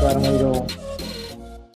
I don't mayroong